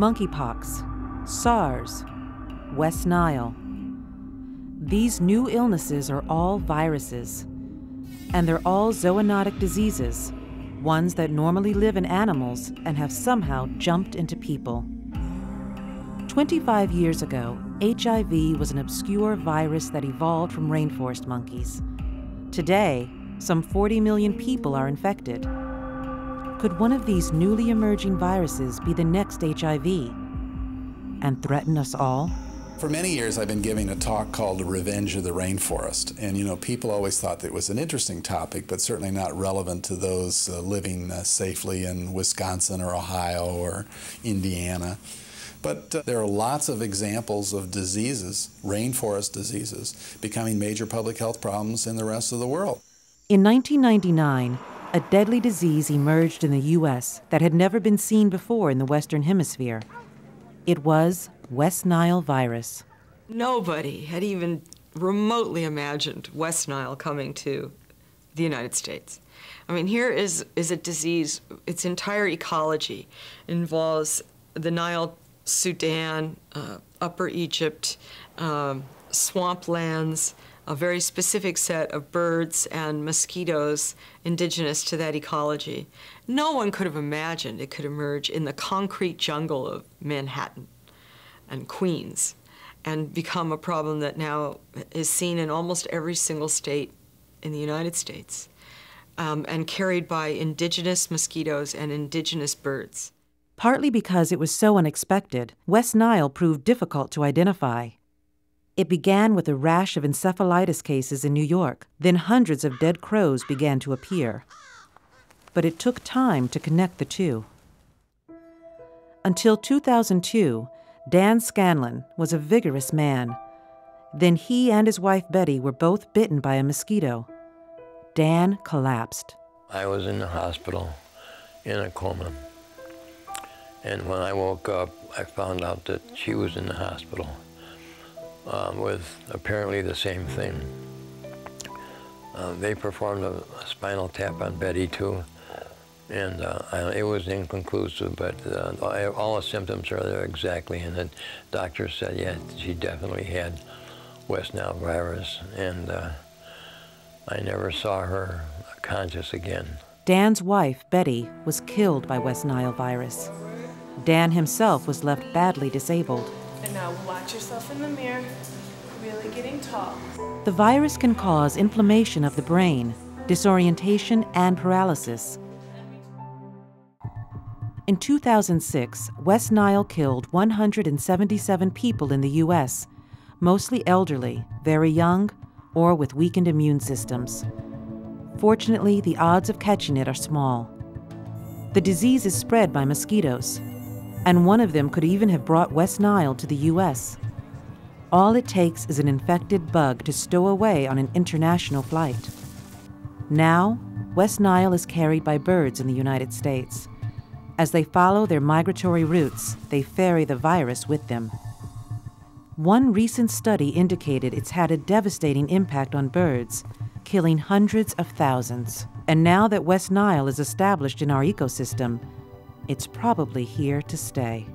monkeypox, SARS, West Nile. These new illnesses are all viruses, and they're all zoonotic diseases, ones that normally live in animals and have somehow jumped into people. 25 years ago, HIV was an obscure virus that evolved from rainforest monkeys. Today, some 40 million people are infected. Could one of these newly emerging viruses be the next HIV and threaten us all? For many years, I've been giving a talk called Revenge of the Rainforest. And, you know, people always thought that it was an interesting topic, but certainly not relevant to those uh, living uh, safely in Wisconsin or Ohio or Indiana. But uh, there are lots of examples of diseases, rainforest diseases, becoming major public health problems in the rest of the world. In 1999, a deadly disease emerged in the U.S. that had never been seen before in the Western Hemisphere. It was West Nile virus. Nobody had even remotely imagined West Nile coming to the United States. I mean, here is, is a disease, its entire ecology involves the Nile Sudan, uh, Upper Egypt, um, swamplands, a very specific set of birds and mosquitoes indigenous to that ecology. No one could have imagined it could emerge in the concrete jungle of Manhattan and Queens and become a problem that now is seen in almost every single state in the United States um, and carried by indigenous mosquitoes and indigenous birds. Partly because it was so unexpected, West Nile proved difficult to identify. It began with a rash of encephalitis cases in New York, then hundreds of dead crows began to appear. But it took time to connect the two. Until 2002, Dan Scanlon was a vigorous man. Then he and his wife Betty were both bitten by a mosquito. Dan collapsed. I was in the hospital in a coma. And when I woke up, I found out that she was in the hospital uh, with apparently the same thing. Uh, they performed a, a, spinal tap on Betty too, and uh, it was inconclusive, but uh, all the symptoms are there exactly, and the doctor said, yeah, she definitely had West Nile virus, and uh, I never saw her conscious again. Dan's wife, Betty, was killed by West Nile virus. Dan himself was left badly disabled. And now watch yourself in the mirror, really getting tall. The virus can cause inflammation of the brain, disorientation, and paralysis. In 2006, West Nile killed 177 people in the U.S., mostly elderly, very young, or with weakened immune systems. Fortunately, the odds of catching it are small. The disease is spread by mosquitoes, and one of them could even have brought West Nile to the U.S. All it takes is an infected bug to stow away on an international flight. Now, West Nile is carried by birds in the United States. As they follow their migratory routes, they ferry the virus with them. One recent study indicated it's had a devastating impact on birds, killing hundreds of thousands. And now that West Nile is established in our ecosystem, it's probably here to stay.